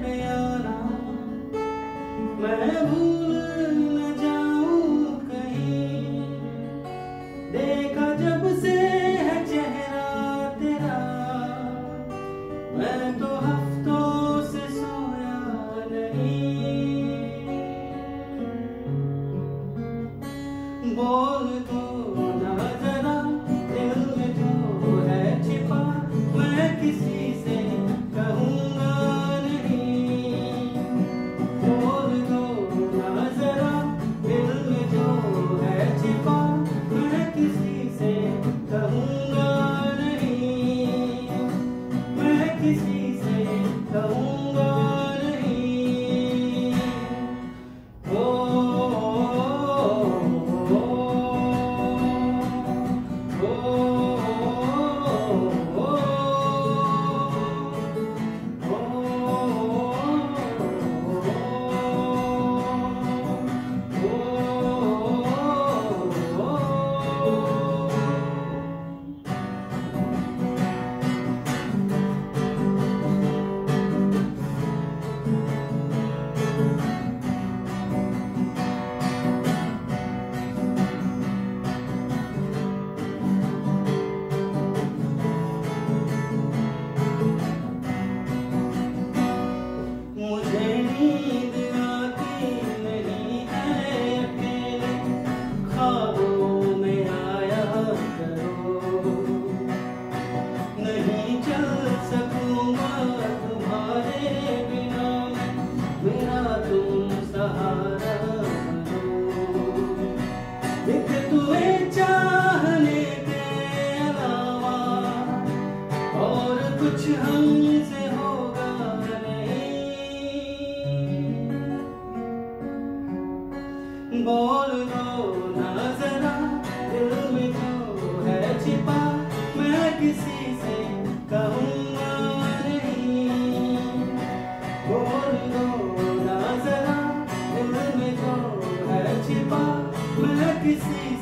प्यारा, मैं भूल न कहीं। देखा जब से है चेहरा तेरा, मैं तो हफ्तों से सोया नहीं। बोल तू ना जरा, दिल है छिपा, मैं किसी एक तुए चाहने और कुछ होगा बोल दो ना जरा, दिल में जो है छिपा? मैं किसी everything